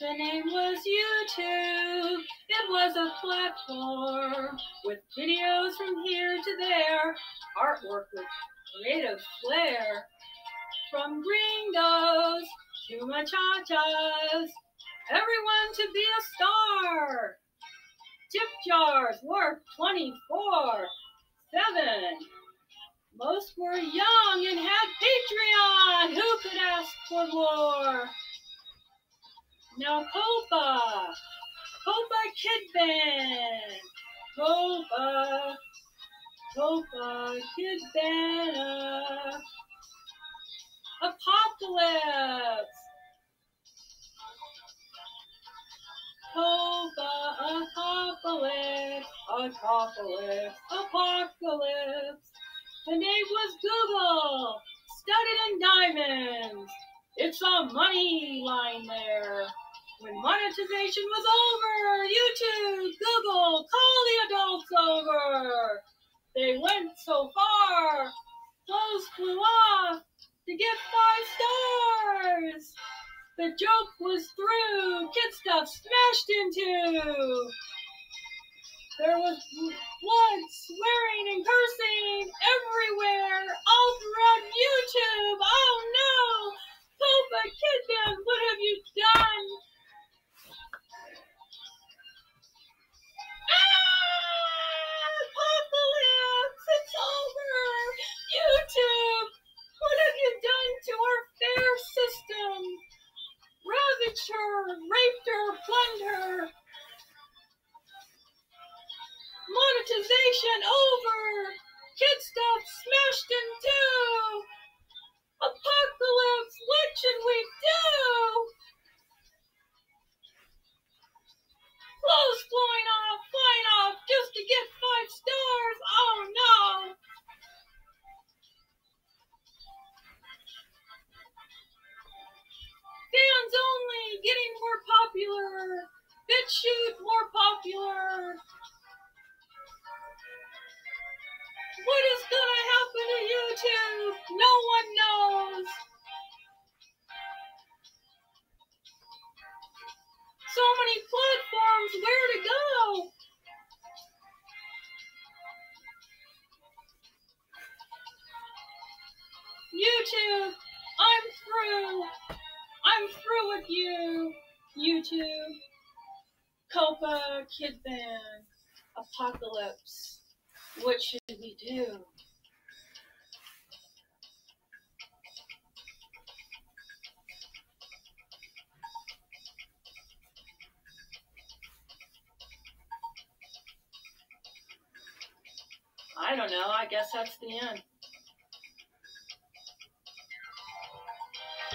The name was YouTube. It was a platform with videos from here to there, artwork with creative flair. From gringos to muchachas, everyone to be a star. Tip jars worth 24 7. Most were young and had Patreon. Who could ask for more? Now COPPA, COPPA Kid Band, COPPA, COPPA Kid Band, uh, Apocalypse, COPPA Apocalypse, Apocalypse, Apocalypse. The name was Google, studded in diamonds. It's a money line there. When monetization was over, YouTube, Google, call the adults over. They went so far, clothes flew off to get five stars. The joke was through, kid stuff smashed into. There was blood, swearing, and cursing everywhere, Ravaged her, raped her, plundered her. Monetization over! Kid stuff smashed in two! Popular. BitChute more popular. What is gonna happen to YouTube? No one knows. So many platforms, where to go? YouTube, I'm through. I'm through with you, YouTube. COPPA Kid Band, Apocalypse. What should we do? I don't know. I guess that's the end.